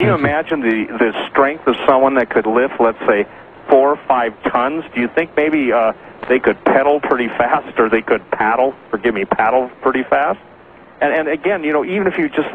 Can you imagine the, the strength of someone that could lift, let's say, four or five tons? Do you think maybe uh, they could pedal pretty fast or they could paddle, forgive me, paddle pretty fast? And, and again, you know, even if you just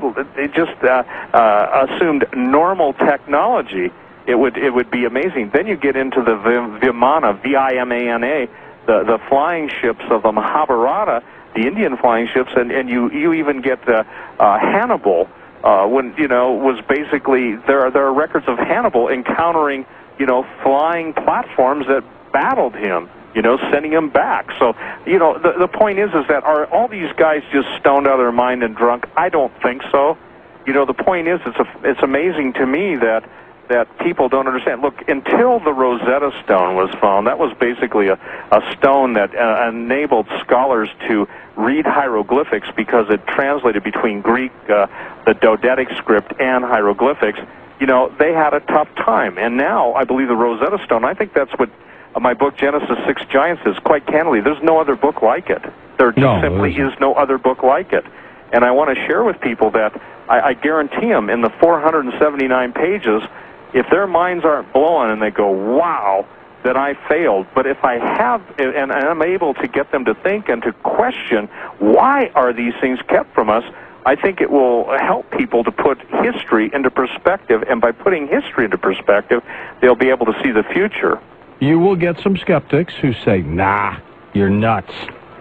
just uh, uh, assumed normal technology, it would it would be amazing. Then you get into the Vimana, V-I-M-A-N-A, the the flying ships of the Mahabharata, the Indian flying ships, and and you you even get uh, uh, Hannibal uh, when you know was basically there are there are records of Hannibal encountering you know flying platforms that battled him you know, sending him back. So, you know, the the point is, is that are all these guys just stoned out of their mind and drunk? I don't think so. You know, the point is, it's a, it's amazing to me that that people don't understand. Look, until the Rosetta Stone was found, that was basically a, a stone that uh, enabled scholars to read hieroglyphics because it translated between Greek, uh, the Demotic script, and hieroglyphics. You know, they had a tough time. And now, I believe the Rosetta Stone, I think that's what uh, my book Genesis Six Giants is quite candidly. There's no other book like it. There no, simply there is no other book like it. And I want to share with people that I, I guarantee them in the 479 pages, if their minds aren't blown and they go, "Wow," that I failed. But if I have, and, and I'm able to get them to think and to question, why are these things kept from us? I think it will help people to put history into perspective, and by putting history into perspective, they'll be able to see the future. You will get some skeptics who say, nah, you're nuts.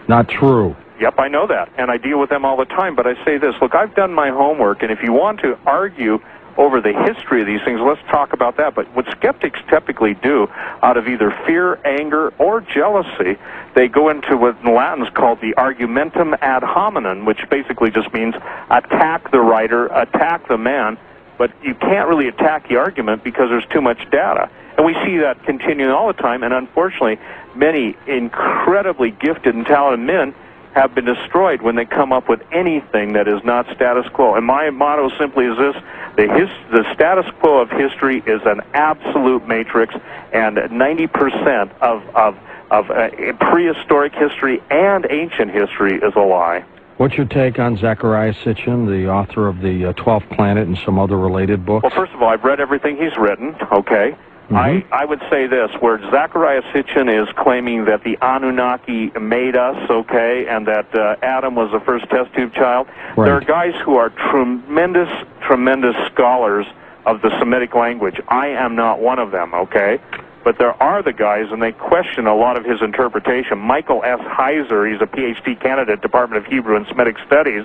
Not true. Yep, I know that, and I deal with them all the time. But I say this look, I've done my homework, and if you want to argue over the history of these things, let's talk about that. But what skeptics typically do, out of either fear, anger, or jealousy, they go into what in Latin is called the argumentum ad hominem, which basically just means attack the writer, attack the man, but you can't really attack the argument because there's too much data. And we see that continuing all the time, and unfortunately, many incredibly gifted and talented men have been destroyed when they come up with anything that is not status quo. And my motto simply is this the, his, the status quo of history is an absolute matrix, and 90% of, of, of uh, prehistoric history and ancient history is a lie. What's your take on Zecharia Sitchin, the author of the uh, 12th Planet and some other related books? Well, first of all, I've read everything he's written, okay? Mm-hmm. I, I would say this, where Zecharia Sitchin is claiming that the Anunnaki made us, okay, and that uh, Adam was the first test tube child. Right. There are guys who are tremendous, tremendous scholars of the Semitic language. I am not one of them, okay? But there are the guys, and they question a lot of his interpretation. Michael S. Heiser, he's a PhD candidate, Department of Hebrew and Semitic Studies,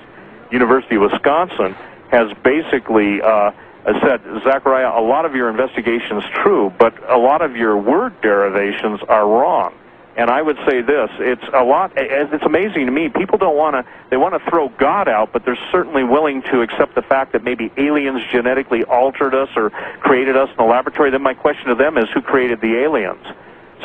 University of Wisconsin, has basically uh, said, Zecharia, a lot of your investigation is true, but a lot of your word derivations are wrong. And I would say this: it's a lot. It's amazing to me. People don't want to. They want to throw God out, but they're certainly willing to accept the fact that maybe aliens genetically altered us or created us in the laboratory. Then my question to them is, who created the aliens?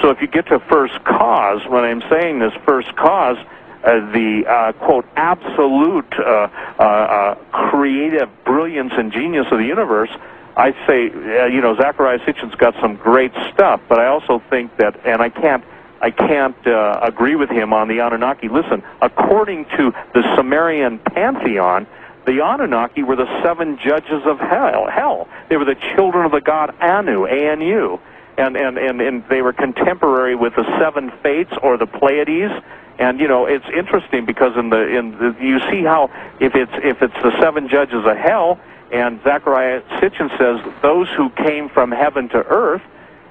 So if you get to first cause, when I'm saying this first cause, the uh, quote absolute uh, uh, uh, creative brilliance and genius of the universe, I say, uh, you know, Zecharia Sitchin's got some great stuff, but I also think that, and I can't, I can't uh, agree with him on the Anunnaki. Listen, according to the Sumerian pantheon, the Anunnaki were the seven judges of hell. Hell, they were the children of the god Anu, A-N-U, and and and, and they were contemporary with the seven fates or the Pleiades and you know, it's interesting because in the in the, you see how if it's if it's the seven judges of hell, and Zecharia Sitchin says those who came from heaven to earth,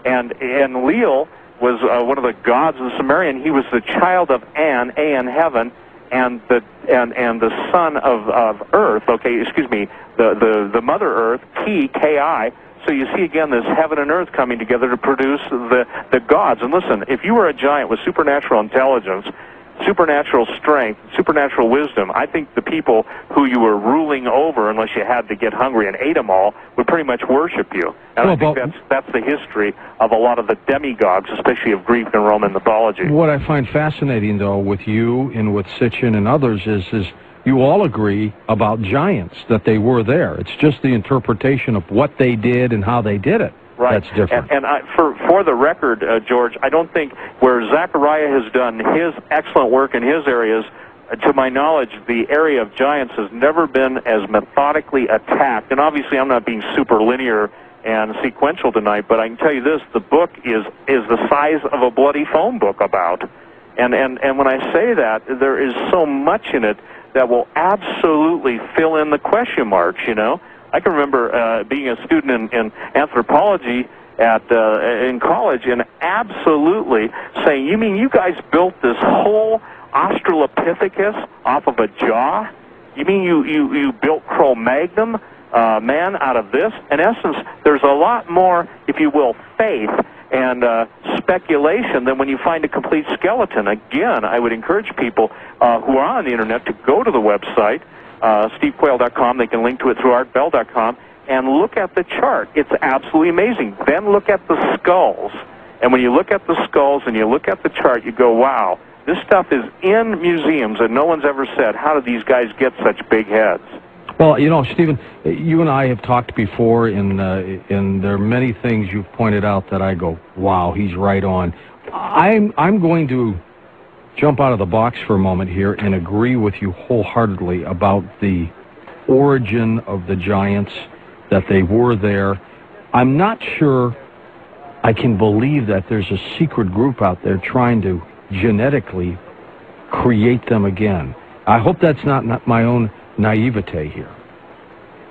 and and Leal was uh, one of the gods of the Sumerian. He was the child of An, An heaven, and the and and the son of of earth. Okay, excuse me, the the the mother earth, Ki Ki. So you see again this heaven and earth coming together to produce the the gods. And listen, if you were a giant with supernatural intelligence supernatural strength, supernatural wisdom, I think the people who you were ruling over, unless you had to get hungry and ate them all, would pretty much worship you. And well, I think that's that's the history of a lot of the demigods, especially of Greek and Roman mythology. What I find fascinating, though, with you and with Sitchin and others is is you all agree about giants that they were there. It's just the interpretation of what they did and how they did it. Right. That's different. And, and I, for for the record, uh, George, I don't think where Zecharia has done his excellent work in his areas, to my knowledge, the area of giants has never been as methodically attacked. And obviously, I'm not being super linear and sequential tonight, but I can tell you this: the book is is the size of a bloody phone book about. And and and when I say that, there is so much in it that will absolutely fill in the question marks. You know, I can remember uh, being a student in, in anthropology at uh, in college and absolutely saying, "You mean you guys built this whole Australopithecus off of a jaw? You mean you you you built Cro-Magnon uh, man out of this? In essence, there's a lot more, if you will, faith." and uh, speculation than when you find a complete skeleton. Again, I would encourage people uh, who are on the internet to go to the website, uh, stevequayle.com. They can link to it through artbell.com and look at the chart. It's absolutely amazing. Then look at the skulls. And when you look at the skulls and you look at the chart, you go, wow, this stuff is in museums, and no one's ever said, how did these guys get such big heads? Well, you know, Stephen, you and I have talked before, and uh, there are many things you've pointed out that I go, wow, he's right on. I'm I'm going to jump out of the box for a moment here and agree with you wholeheartedly about the origin of the giants that they were there. I'm not sure I can believe that there's a secret group out there trying to genetically create them again. I hope that's not, not my own naivete here.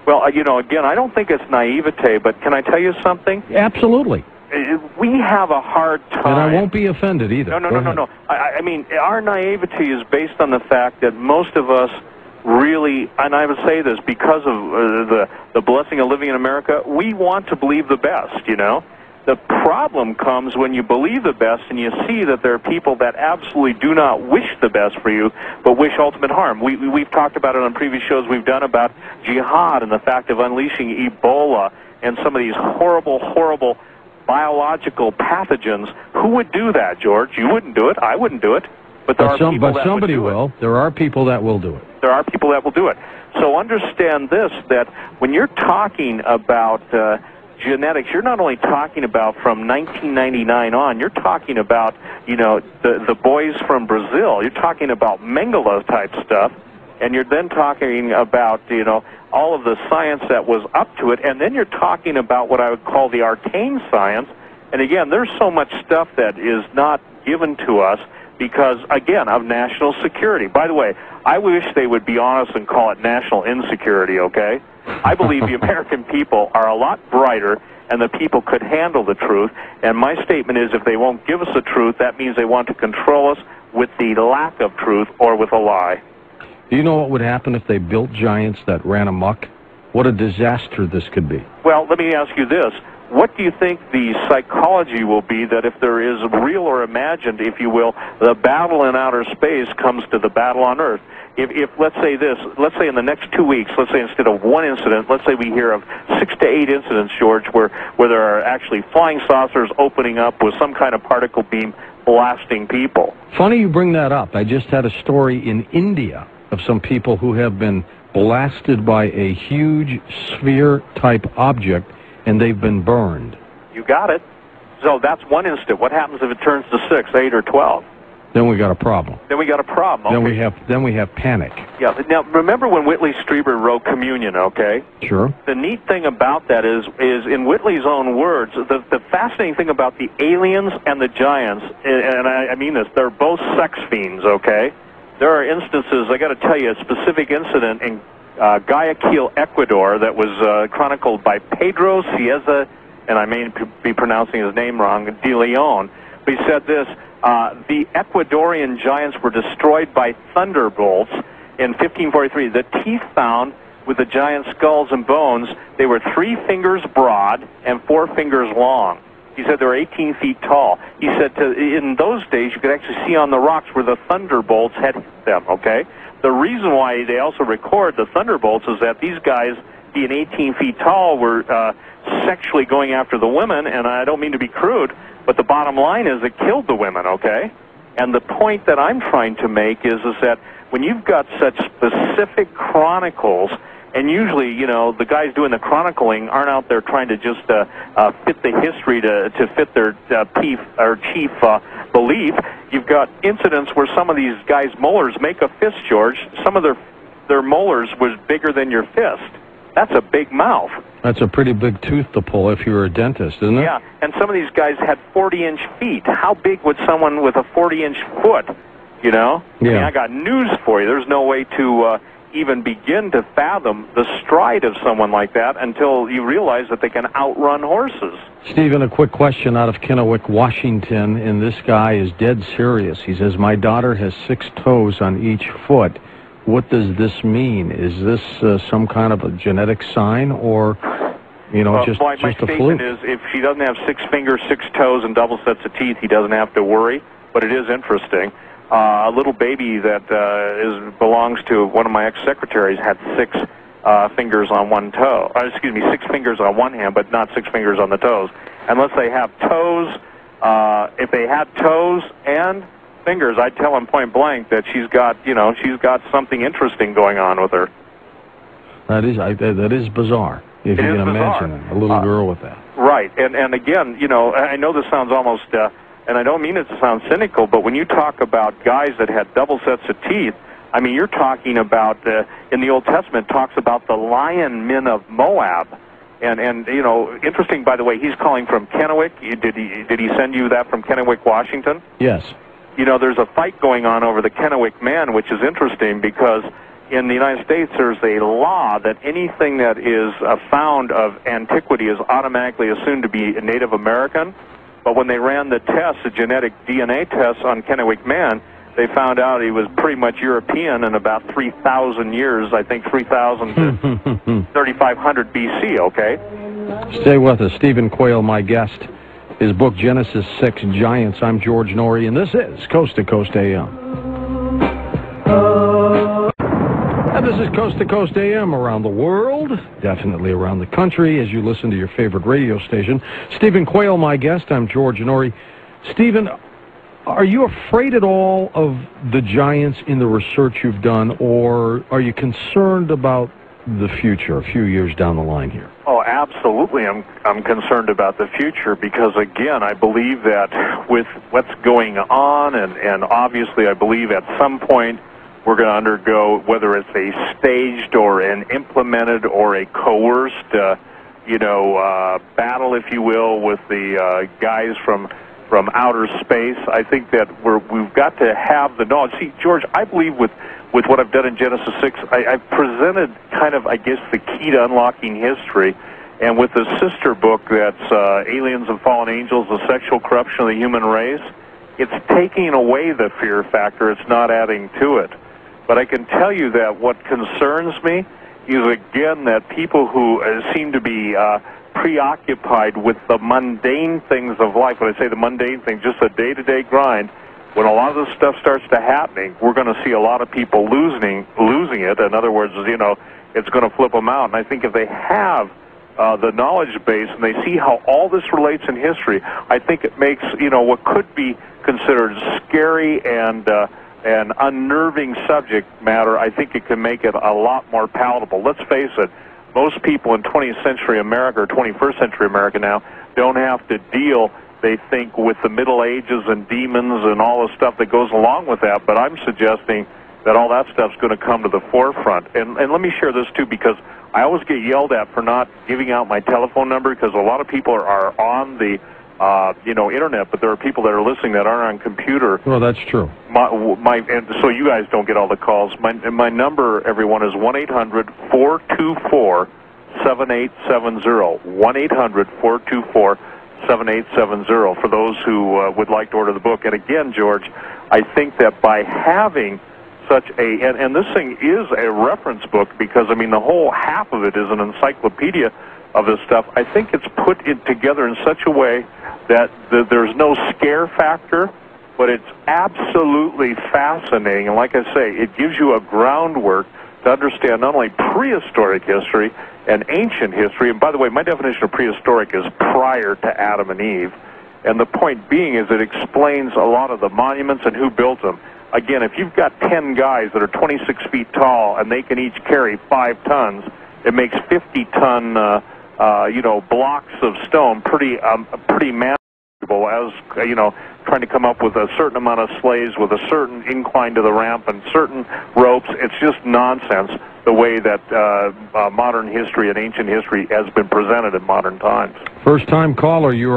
Well, uh, you know, again, I don't think it's naivete, but can I tell you something? Absolutely. Uh, we have a hard time. And I won't be offended either. No, no, Go no, no, no. I, I mean, our naivety is based on the fact that most of us really, and I would say this because of uh, the the blessing of living in America, we want to believe the best. You know, the problem comes when you believe the best and you see that there are people that absolutely do not wish the best for you, but wish ultimate harm. We, we we've talked about it on previous shows we've done about jihad and the fact of unleashing Ebola and some of these horrible, horrible biological pathogens. Who would do that, George? You wouldn't do it. I wouldn't do it. But there But, are some, people but that somebody do it will. There are people that will do it. There are people that will do it. So understand this: that when you're talking about uh, genetics, you're not only talking about from 1999 on. You're talking about you know the the boys from Brazil. You're talking about Mengele type stuff, and you're then talking about you know all of the science that was up to it, and then you're talking about what I would call the arcane science. And again, there's so much stuff that is not given to us because, again, of national security. By the way, I wish they would be honest and call it national insecurity, okay? I believe the American people are a lot brighter and the people could handle the truth. And my statement is if they won't give us the truth, that means they want to control us with the lack of truth or with a lie. Do you know what would happen if they built giants that ran amok? What a disaster this could be. Well, let me ask you this. What do you think the psychology will be that if there is real or imagined, if you will, the battle in outer space comes to the battle on Earth? If, if let's say this, let's say in the next two weeks, let's say instead of one incident, let's say we hear of six to eight incidents, George, where, where there are actually flying saucers opening up with some kind of particle beam blasting people. Funny you bring that up. I just had a story in India of some people who have been blasted by a huge sphere type object and they've been burned. You got it. So that's one instant. What happens if it turns to six, eight, or twelve? Then we got a problem. Then we got a problem. Then we have then we have panic. Yeah. Now remember when Whitley Strieber wrote Communion? Okay. Sure. The neat thing about that is, is in Whitley's own words, the, the fascinating thing about the aliens and the giants, and I, I mean this, they're both sex fiends, okay? There are instances, I got to tell you, a specific incident in uh, Guayaquil, Ecuador, that was uh, chronicled by Pedro Cieza, and I may be pronouncing his name wrong, de Leon. But he said this uh, the Ecuadorian giants were destroyed by thunderbolts in 1543. The teeth found with the giant skulls and bones, they were three fingers broad and four fingers long. He said they were 18 feet tall. He said to, in those days you could actually see on the rocks where the thunderbolts had hit them, okay? The reason why they also record the thunderbolts is that these guys, being 18 feet tall, were uh, sexually going after the women, and I don't mean to be crude, but the bottom line is it killed the women, okay? And the point that I'm trying to make is, is that when you've got such specific chronicles And usually, you know, the guys doing the chronicling aren't out there trying to just uh, uh, fit the history to, to fit their uh, chief, or chief uh, belief. You've got incidents where some of these guys' molars make a fist, George. Some of their their molars was bigger than your fist. That's a big mouth. That's a pretty big tooth to pull if you're a dentist, isn't it? Yeah, and some of these guys had 40-inch feet. How big would someone with a 40-inch foot, you know? Yeah. I mean, I got news for you. There's no way to uh, even begin to fathom the stride of someone like that until you realize that they can outrun horses. Stephen, a quick question out of Kennewick, Washington, and this guy is dead serious. He says, My daughter has six toes on each foot. What does this mean? Is this uh, some kind of a genetic sign or, you know, Well, just, my, my just statement is if she doesn't have six fingers, six toes, and double sets of teeth, he doesn't have to worry. But it is interesting. Uh, a little baby that uh, is belongs to one of my ex-secretaries had six uh, fingers on one toe. Uh, excuse me, six fingers on one hand, but not six fingers on the toes. Unless they have toes, uh, if they had toes and fingers, I'd tell them point blank that she's got, you know, she's got something interesting going on with her. That is, I, that is bizarre, if It you can bizarre. imagine. A little Uh, girl with that. Right, and and again, you know, I know this sounds almost, uh, and I don't mean it to sound cynical, but when you talk about guys that had double sets of teeth, I mean, you're talking about uh, in the Old Testament talks about the lion men of Moab, and and you know, interesting by the way, he's calling from Kennewick. Did he did he send you that from Kennewick, Washington? Yes. you know, there's a fight going on over the Kennewick Man, which is interesting because in the United States there's a law that anything that is uh, found of antiquity is automatically assumed to be Native American. But when they ran the tests, the genetic DNA tests on Kennewick Man, they found out he was pretty much European in about 3,000 years, I think 3,000 to 3,500 BC, okay? Stay with us. Stephen Quayle, my guest. His book, Genesis 6 Giants. I'm George Noory, and this is Coast to Coast AM. Oh. This is Coast to Coast AM around the world, definitely around the country, as you listen to your favorite radio station. Stephen Quayle, my guest. I'm George Noory. Stephen, are you afraid at all of the Giants in the research you've done, or are you concerned about the future a few years down the line here? Oh, absolutely. I'm I'm concerned about the future because again, I believe that with what's going on and and obviously I believe at some point we're going to undergo whether it's a staged or an implemented or a coerced uh, you know uh, battle if you will with the uh, guys from from outer space. I think that we're we've got to have the knowledge. See, George, I believe with with what I've done in Genesis six, I, I've presented kind of I guess the key to unlocking history. And with the sister book that's uh, Aliens and Fallen Angels, The Sexual Corruption of the Human Race, it's taking away the fear factor. It's not adding to it. But I can tell you that what concerns me is, again, that people who uh, seem to be uh, preoccupied with the mundane things of life, when I say the mundane thing, just a day-to-day grind, when a lot of this stuff starts to happening, we're going to see a lot of people losing losing it. In other words, you know, it's going to flip them out. And I think if they have uh, the knowledge base and they see how all this relates in history, I think it makes you know what could be considered scary and uh, an unnerving subject matter. I think it can make it a lot more palatable. Let's face it. Most people in 20th century America or 21st century America now don't have to deal they think with the Middle Ages and demons and all the stuff that goes along with that. But I'm suggesting that all that stuff's going to come to the forefront. And and let me share this too because I always get yelled at for not giving out my telephone number because a lot of people are, are on the uh, you know internet, but there are people that are listening that aren't on computer. Well, that's true. My, my, and so you guys don't get all the calls. My, my number, everyone, is 1 800 424 7870. 1 800 424 7870 for those who uh, would like to order the book. And again, George, I think that by having such a, and, and this thing is a reference book because, I mean, the whole half of it is an encyclopedia of this stuff. I think it's put it together in such a way that the, there's no scare factor but it's absolutely fascinating. And like I say, it gives you a groundwork to understand not only prehistoric history and ancient history. And by the way, my definition of prehistoric is prior to Adam and Eve. And the point being is it explains a lot of the monuments and who built them. Again, if you've got 10 guys that are 26 feet tall and they can each carry five tons, it makes 50 ton, uh, uh, you know, blocks of stone pretty, um, pretty as, you know, trying to come up with a certain amount of sleighs with a certain incline to the ramp and certain ropes. It's just nonsense the way that uh, uh, modern history and ancient history has been presented in modern times. First time caller, you are